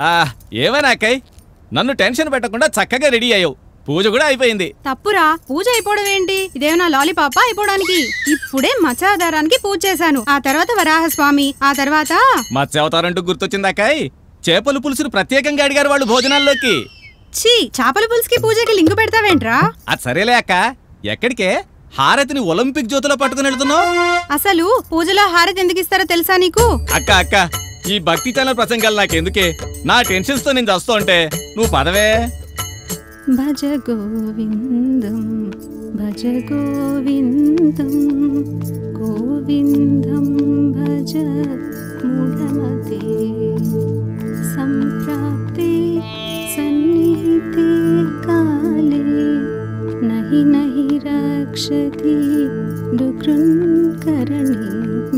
ఆ, ఏమైనా అక్కయ్? నన్ను టెన్షన్ పెట్టకుండా చక్కగా రెడీ అయ్యావు. పూజ కూడా అయిపోయింది. తప్పురా పూజ అయిపోవడం ఏంటి? ఇదేమన్నా లాలీపాప అయిపోవడానికి? ఇప్పుడే మత్స్యాధారానికి పూజ చేశాను. ఆ తర్వాత వరాహస్వామి ఆ తర్వాత మత్స్యావతారంటూ గుర్తొచ్చింది అక్కయ్? చేపల పులుసును ప్రత్యేకంగా అడిగారు వాళ్ళు భోజనాల్లోకి. ఛీ చేపల పులుసుకి పూజకి లింకు పెడతావేంట్రా? అది సరేలే అక్క. ఎక్కడికే? హారతిని ఒలింపిక్ జ్యోతిలో పట్టుకుని వెళ్తున్నావు? అసలు పూజలో హారతి ఎందుకు ఇస్తారో తెలుసా నీకు? అక్క అక్క. ఈ భక్తి ఛానల్ ప్రసంగాలు నాకెందుకే? నా టెన్షన్స్తో నేను చస్తూ ఉంటే నువ్వు పదవే. భజ గోవిందం భజ గోవిందం గోవిందం భజ మూఢమతే. సంప్రాప్తే సన్నిహితే కాలే నహి నహి రక్షతి దుకృన్కరణే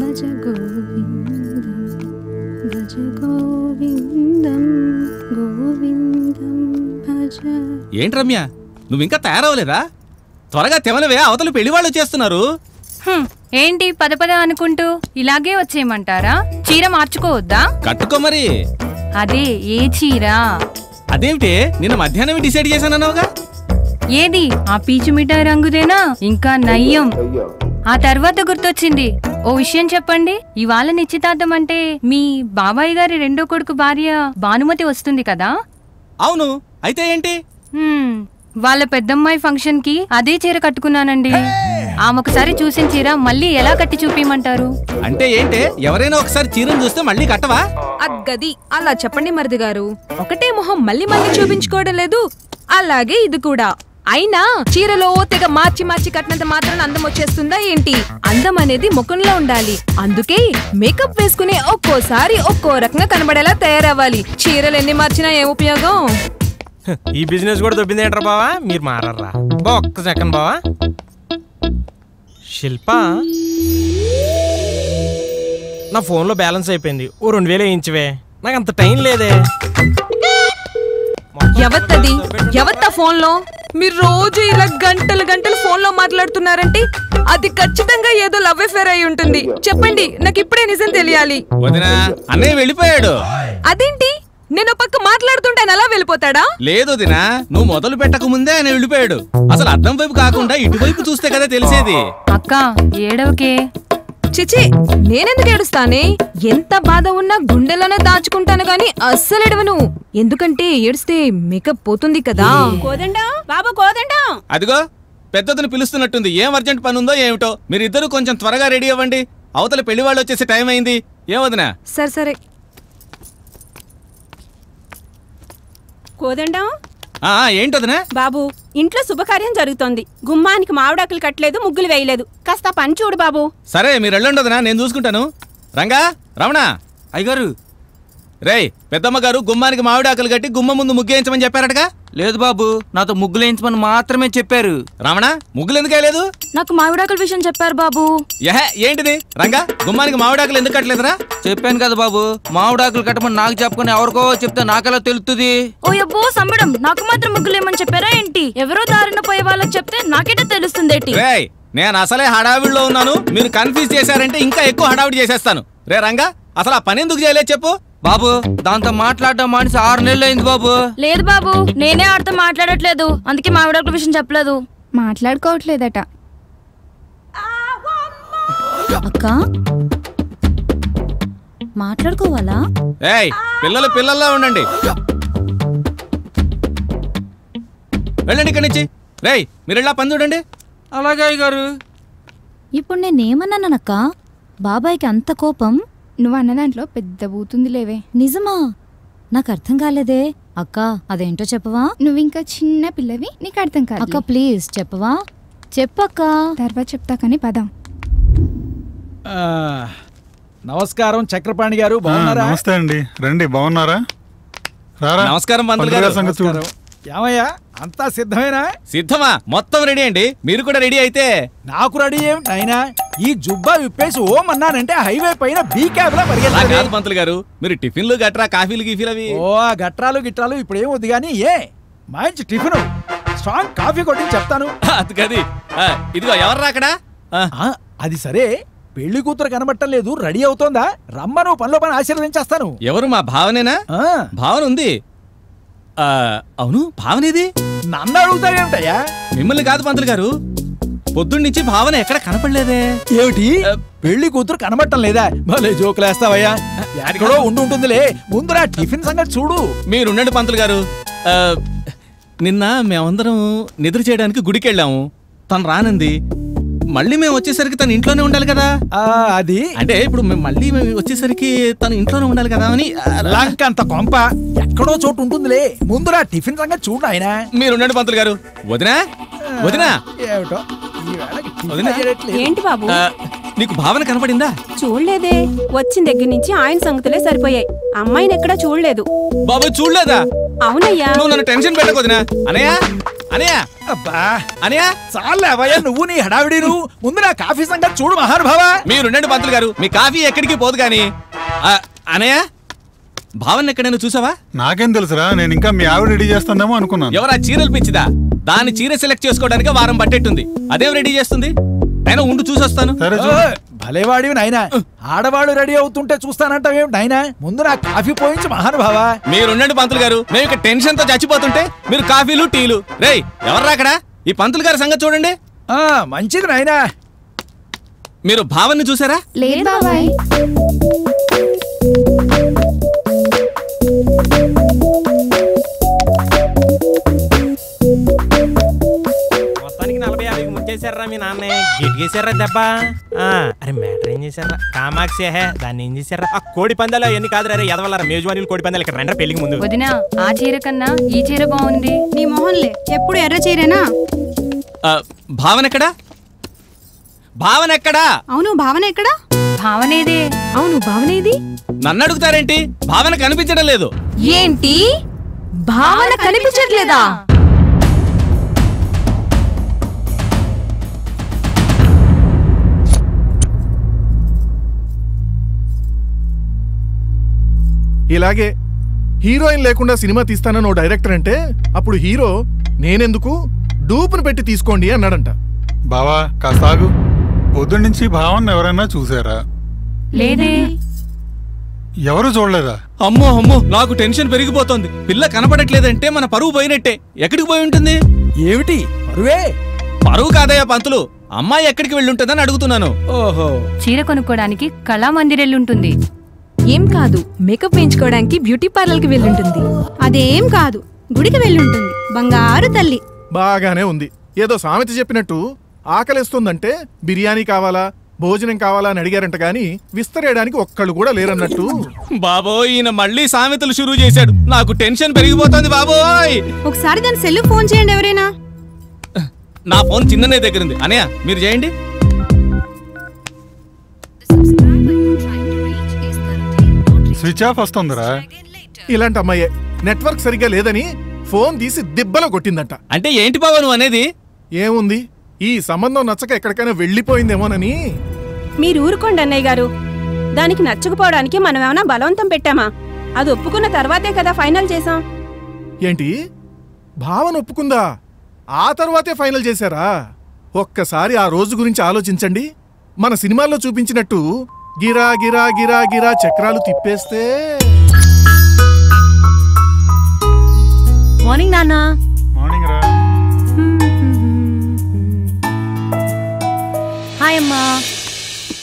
భజ గోవిందం. ఏంటి రమ్య? నువ్వు ఇంకా తయారవలేదా త్వరగా తెమలవే అవతల పెళ్ళి వాళ్ళు చేస్తున్నారు ఏంటి పద పద అనుకుంటూ ఇలాగే వచ్చేయమంటారా? చీర మార్చుకోవద్దా? కట్టుకో మరి. అదే ఏ చీర? అదేమిటి? నిన్న మధ్యాహ్నం డిసైడ్ చేశానన్నావుగా? ఏది? ఆ పీచు మిఠాయి రంగుదేనా? ఇంకా నయ్యం. ఆ తర్వాత గుర్తొచ్చింది. ఓ విషయం చెప్పండి. ఇవాళ నిశ్చితార్థం అంటే మీ బాబాయ్ గారి రెండో కొడుకు భార్య భానుమతి వస్తుంది కదా? అవును. అయితే ఏంటి? వాళ్ళ పెద్దమ్మాయి ఫంక్షన్కి అదే చీర కట్టుకున్నానండి. ఆమె చూసిన చీర మళ్ళీ ఎలా కట్టి చూపించమంటారు అంటే ఏంటి? ఎవరైనా ఒకసారి చీరను చూస్తే మళ్ళీ కట్టవా? అగ్గది అలా చెప్పండి మరిది గారు ఒకటే మొహం మళ్ళీ మళ్ళీ చూపించుకోవడం లేదు. అలాగే ఇది కూడా. అయినా చీరలో తెగ మార్చి మార్చి కట్టినంత మాత్రం అందం వచ్చేస్తుందా ఏంటి? అందం అనేది ముఖంలో ఉండాలి. అందుకే మేకప్ వేసుకునే ఒక్కోసారి ఒక్కో రకంగా కనబడేలా తయారవ్వాలి. చీరలు ఎన్ని మార్చినా ఏం ఉపయోగం? ఈ బిజినెస్ కూడా దొబ్బింది ఏంట్రా బావా? మీరు మారర్రా. బా ఒక్క సెకండ్ బావా. శిల్ప? నా ఫోన్లో బ్యాలెన్స్ అయిపోయింది. ఓ రెండు వేలు వేయించవే నాకు అంత టైం లేదే. ఎవత్తది ఎవత్త ఫోన్లో మీరు రోజు ఇలా గంటలు గంటలు ఫోన్లో మాట్లాడుతున్నారంటే అది ఖచ్చితంగా ఏదో లవ్ అఫేర్ అయి ఉంటుంది. చెప్పండి నాకు ఇప్పుడే నిజం తెలియాలి. వదినా అన్నయ్య వెళ్ళిపోయాడు. అదేంటి? నేను పక్క మాట్లాడుతుంటే అలా వెళ్ళిపోతాడా? లేదు వదినా నువ్వు మొదలు పెట్టక ముందే ఆయన వెళ్ళిపోయాడు. అసలు అద్దం వైపు కాకుండా ఇటువైపు చూస్తే కదా తెలిసేది. అక్క ఏడవకే. చిచి నేనెందుకు ఏడుస్తానే? ఎంత బాధ ఉన్నా గుండెలోనే దాచుకుంటాను గాని అస్సలు ఎడవను ఎందుకంటే ఏడిస్తే మేకప్ పోతుంది కదా. కోదండం బాబు కోదండం. అదిగో పెద్దదని పిలుస్తున్నట్టుంది. ఏం అర్జెంట్ పని ఉందో ఏమిటో. మీరిద్దరూ కొంచెం త్వరగా రెడీ అవ్వండి. అవతల పెళ్ళి వాళ్ళు వచ్చేసి టైం అయింది. ఏం వదినా సరే సరే. కోదండం? ఆ, ఆ, ఏంటి వదినా? బాబు ఇంట్లో శుభకార్యం జరుగుతోంది. గుమ్మానికి మామిడాకులు కట్టలేదు ముగ్గులు వేయలేదు. కాస్త పని చూడు బాబు. సరే మీరు వెళ్ళండి వదినా నేను చూసుకుంటాను. రంగా రమణ. అయ్యగారు. రేయ్ పెద్దమ్మ గారు గుమ్మానికి మామిడి ఆకులు కట్టి గుమ్మ ముందు ముగ్గేయించమని చెప్పారటగా? లేదు బాబు నాతో ముగ్గులేయించమని మాత్రమే చెప్పారు. రమణ ముగ్గులు ఎందుకు వేయలేదు? నాకు మామిడాకుల విషయం చెప్పారు బాబు. యహ ఏంటిది? రంగా గుమ్మానికి మామిడాకులు ఎందుకు కట్టలేదురా? చెప్పాను కదా బాబు మామిడాకులు కట్టమని నాకు చెప్పుకొని ఎవరికో చెప్తే నాకెలా తెలుస్తుంది ఓ అబ్బో సంబడం నాకు మాత్రం ముగ్గులేమని చెప్పారా ఏంటి? ఎవరో దారిన పోయే వాళ్ళకి చెప్తే నాకేటో తెలుస్తుందేటి నేను అసలే హడావిడిలో ఉన్నాను. మీరు కన్ఫ్యూజ్ చేశారంటే ఇంకా ఎక్కువ హడావిడి చేసేస్తాను. రే రంగా అసలు ఆ పని ఎందుకు చేయలేదు చెప్పు. బాబు దాంతో మాట్లాడడం మానేసి ఆరు నెలలు అయింది బాబు. లేదు బాబు నేనే ఆడితో మాట్లాడట్లేదు. అందుకే మామిడాకుల విషయం చెప్పలేదు. మాట్లాడుకోవట్లేదట. అక్క మాట్లాడుకోవాలా? ఏయ్ పిల్లలు పిల్లల్లా ఉండండి. వెళ్ళండి ఇక్కడి నుంచి. రేయ్ మీరు ఇలా పని చూడండి. అలాగే అయ్యగారు. ఇప్పుడు నేనేమన్నానక్క బాబాయ్కి అంత కోపం. నువ్వు అన్న దాంట్లో పెద్ద బూతుంది లేవే నిజమా? నాకు అర్థం కాలేదే. అక్క అదేంటో చెప్పవా? నువ్వు ఇంకా చిన్న పిల్లవి నీకు అర్థం కాదు. అక్క ప్లీజ్ చెప్పవా? చెప్పక్క. తర్వాత చెప్తా కానీ పదం. ఆ, నమస్కారం చక్రపాణి గారు బాగున్నారా? నమస్తే అండి. రండి బాగున్నారా? రారా? నమస్కారం పంతులు గారు గారి. సంగతి చూడు. ఏమయ్యా? అంతా సిద్ధమేనా? సిద్ధమా? మొత్తం రెడీ అండి. మీరు కూడా రెడీ అయితే. నాకు రెడీ ఏమిటి అయినా ఈ జుబ్బా విప్పేసి ఓం అన్నానంటే హైవే పైన బీ క్యాబ్ లా కాదు పంతులు గారు మీరు టిఫిన్లు గట్రా కాఫీలు గీఫీలు అవి? ఓ గట్రాలు గిట్రాలు ఇప్పుడు ఏం వద్దు కానీ ఏ మంచి టిఫిన్. స్ట్రాంగ్ కాఫీ కొట్టి చెప్తాను. అది ఇదిగో ఎవర్రా అక్కడ? అది సరే పెళ్ళి కూతురు కనబట్టం లేదు రెడీ అవుతోందా? రమ్మను పనిలో పని ఆశీర్వదించేస్తాను. ఎవరు మా భావనేనా? భావన ఉంది. ఆ, అవును భావనేది? నన్ను అడుగుతావేమిటయ్యా? మిమ్మల్ని కాదు పంతులు గారు పొద్దున్నుంచి భావన ఎక్కడ కనపడలేదే. ఏమిటి? పెళ్ళి కూతురు కనబట్టం లేదా? భలే జోకులేస్తావయ్యా. ఎక్కడో ఉండి ఉంటుందిలే. ముందురా టిఫిన్ సంగతి చూడు. మీరుండండి పంతులు గారు. నిన్న మేమందరం నిద్ర చేయడానికి గుడికి వెళ్ళాము తను రానంది. మళ్ళీ మేము వచ్చేసరికి తను ఇంట్లోనే ఉండాలి కదా. అది. అంటే ఇప్పుడు మేము మళ్ళీ మేము వచ్చేసరికి తను ఇంట్లోనే ఉండాలి కదా అని అంత కొంప ఎక్కడో చోటు ఉంటుందిలే. ముందురా టిఫిన్ సంగతి చూడు ఆయన మీరుండండి పంతులు గారు. వదినా? వదినా? ఏమిటో? ఏంటి బాబు? నీకు భావన కనపడిందా? చూడలేదే. వచ్చిన దగ్గర నుంచి ఆయన సంగతులే సరిపోయాయి. అమ్మాయిని ఎక్కడా చూడలేదు. బాబు చూడలేదా? అవునయ్యా. నువ్వు నన్ను టెన్షన్ పెట్టకు వదినా. అనయ్య అనయ్య. అబ్బా. అనయ్య. చాలే అవయ్యా నువ్వు నీ హడావిడి నువ్వు ముందు నా కాఫీ సంగతి చూడు మహానుభావ. మీరుండండి పంతులు గారు. మీ కాఫీ ఎక్కడికి పోదు కానీ. ఆ, అనయ్య భావన ఎక్కడైనా చూసావా? నాకేం తెలుసురా నేను ఇంకా మీ ఆవిడ రెడీ చేస్తుందేమో అనుకున్నాను. ఎవరా చీరలు పిచ్చిదా? దాని చీర సెలెక్ట్ చేసుకోవడానికి వారం పట్టేట్టుంది. అదేం రెడీ చేస్తుంది? అయినా ఉండు చూసొస్తాను. భలేవాడివి నాయనా. ఆడవాళ్ళు రెడీ అవుతుంటే చూస్తానంటావేమిటి నాయనా? ముందు నా కాఫీ పోయించి మహానుభావ. మీరుండండి పంతులు గారు. మేము టెన్షన్తో చచ్చిపోతుంటే మీరు కాఫీలు టీలు. రేయ్ ఎవర్రా అక్కడ? ఈ పంతులు గారి సంగతి చూడండి. ఆ, మంచిది నాయనా. మీరు భావన్ని చూసారా? లేదు బాబాయ్. ముంచేశారా మీ నాన్న? గిటిగేశారా దెబ్బ? ఆ, అరే మ్యాటర్ ఏం చేశారా కామాక్షి హే దాన్ని ఏం చేశారా ఆ కోడి పందాలు అవన్నీ కాదు రే ఎదవల్లారా మేజువాణిలు కోడి పందాలు ఇక్కడ రండి పెళ్ళికి ముందు. వదినా ఆ చీర కన్నా ఈ చీర బాగుంది. నీ మొహన్లే ఎప్పుడు ఎర్ర చీరేనా? భావన ఎక్కడా? భావన ఎక్కడా? అవును భావన ఎక్కడా? భావనేదే. అవును భావనేది? నన్ను అడుగుతారేంటి? భావన కనిపించడం లేదు. ఏంటి? భావన కనిపించట్లేదా? ఇలాగే హీరోయిన్ లేకుండా సినిమా తీస్తానని ఓ డైరెక్టర్ అంటే అప్పుడు హీరో నేనెందుకు? డూపును పెట్టి తీసుకోండి అన్నాడంట. బావా కాస్త ఆగు పొద్దున్నుంచి భావన్ ఎవరైనా చూసారా? లేదే. ఎవరు చూడలేదా? అమ్మో అమ్మో నాకు టెన్షన్ పెరిగిపోతోంది. పిల్ల కనపడట్లేదంటే మన పరువు పోయినట్టే. ఎక్కడికి పోయి ఉంటుంది? ఏమిటి? పరువే? పరువు కాదయ్యా పంతులు. అమ్మాయి ఎక్కడికి వెళ్ళి ఉంటుందని అడుగుతున్నాను. ఓహో. చీర కొనుక్కోడానికి కళామందిరెళ్ళుంటుంది ఏం కాదు. మేకప్ వేయించుకోవడానికి బ్యూటీ పార్లర్కి వెళ్ళుంటుంది. అదేం కాదు. గుడికి వెళ్ళుంటుంది. బంగారు తల్లి. బాగానే ఉంది. ఏదో సామెత చెప్పినట్టు ఆకలిస్తుందంటే బిర్యానీ కావాలా భోజనం కావాలా అని అడిగారంట గాని విస్తరేయడానికి ఒక్కళ్ళు కూడా లేరన్నట్టు. బాబోయ్ ఈయన మళ్ళీ సామెతలు షురూ చేశాడు. నాకు టెన్షన్ పెరిగిపోతోంది బాబోయ్. ఒకసారి దాని సెల్లు ఫోన్ చేయండి ఎవరైనా. నా ఫోన్ చిన్ననే దగ్గరుంది. అనయ్య మీరు చేయండి. స్విచ్ ఆఫ్ వస్తుందిరా. ఇలాంటి అమ్మాయే. నెట్వర్క్ సరిగ్గా లేదని ఫోన్ తీసి దిబ్బలో కొట్టిందంట. అంటే ఏంటి బాబా నువ్వు అనేది? ఏముంది? ఈ సంబంధం నచ్చక ఎక్కడికైనా వెళ్ళిపోయిందేమోనని. మీరు ఊరుకోండి అన్నయ్య గారు. దానికి నచ్చకపోవడానికి మనం ఏమైనా బలవంతం పెట్టామా? అది ఒప్పుకున్న తర్వాతే కదా ఫైనల్ చేసాం ఏంటి? భావన ఒప్పుకుందా? ఆ తర్వాతే ఫైనల్ చేశారా? ఒక్కసారి ఆ రోజు గురించి ఆలోచించండి. మన సినిమాల్లో చూపించినట్టు గిరా గిరా గిరా గిరా చక్రాలు తిప్పేస్తే. మార్నింగ్ నాన్నా. మార్నింగ్ రా. హాయ్ అమ్మా.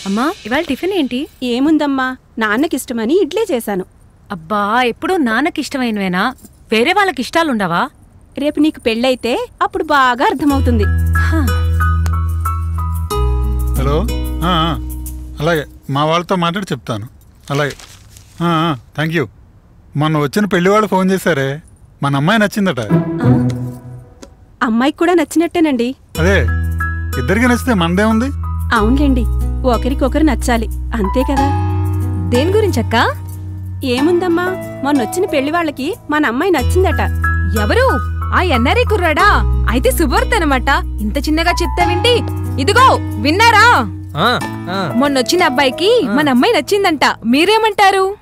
అమ్మా ఇవాళ టిఫిన్ ఏంటి? ఏముందమ్మా? నాన్నకిష్టమని ఇడ్లీ చేశాను. అబ్బా ఎప్పుడూ నాన్నకి ఇష్టమైనవేనా వేరే వాళ్ళకి ఇష్టాలుండవా రేపు నీకు పెళ్ళైతే అప్పుడు బాగా అర్థమవుతుంది. హలో? అలాగే. మా వాళ్ళతో మాట్లాడి చెప్తాను. అలాగే. థ్యాంక్ యూ మొన్న వచ్చిన పెళ్ళి వాళ్ళు ఫోన్ చేశారే. మన అమ్మాయి నచ్చిందట. అమ్మాయికి కూడా నచ్చినట్టేనండి. అదే ఇద్దరికి నచ్చితే మనదే ఉంది? అవునులేండి ఒకరికొకరు నచ్చాలి. అంతే కదా? దేని గురించి అక్క ఏముందమ్మా మొన్నొచ్చిన పెళ్ళి వాళ్ళకి మన అమ్మాయి నచ్చిందట. ఎవరు? ఆ ఎన్ఆర్ఐ కుర్రాడా? అయితే శుభార్తెనమాట ఇంత చిన్నగా చెప్తావేంటి? ఇదిగో విన్నారా? మొన్నొచ్చిన అబ్బాయికి మన అమ్మాయి నచ్చిందంట. మీరేమంటారు.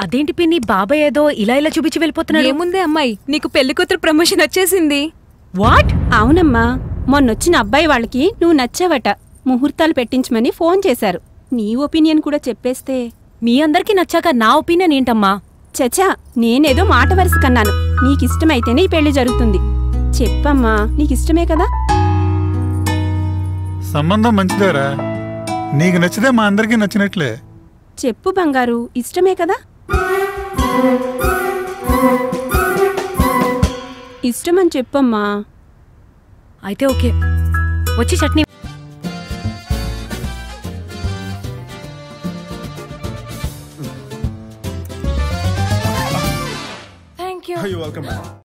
అదేంటి పిన్ని బాబాయ్ ఏదో ఇలా ఇలా చూపించి వెళ్ళిపోతున్నాడు ఏముంది అమ్మాయి? నీకు పెళ్ళి కూతురు ప్రమోషన్ వచ్చేసింది. వాట్? అవునమ్మా. మొన్నొచ్చిన అబ్బాయి వాళ్ళకి నువ్వు నచ్చావట. ముహూర్తాలు పెట్టించమని ఫోన్ చేశారు. నీ ఒపీనియన్ కూడా చెప్పేస్తే. మీ అందరికి నచ్చాక నా ఒపీనియన్ ఏంటమ్మా? చచా నేనేదో మాట వరుస కన్నాను. నీకిష్టమైతేనే ఈ పెళ్ళి జరుగుతుంది. చెప్పమ్మా నీకిష్టమే కదా? సంబంధం మంచిదేరా. నీకు నచ్చితే మా అందరికీ నచ్చినట్లే. చెప్పు బంగారు ఇష్టమే కదా? ఇష్టమని చెప్పమ్మా. అయితే ఓకే. వచ్చి చట్నీ థ్యాంక్ యూ వెల్కమ్